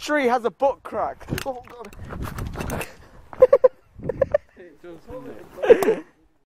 tree has a butt crack. Oh god. It does, doesn't it?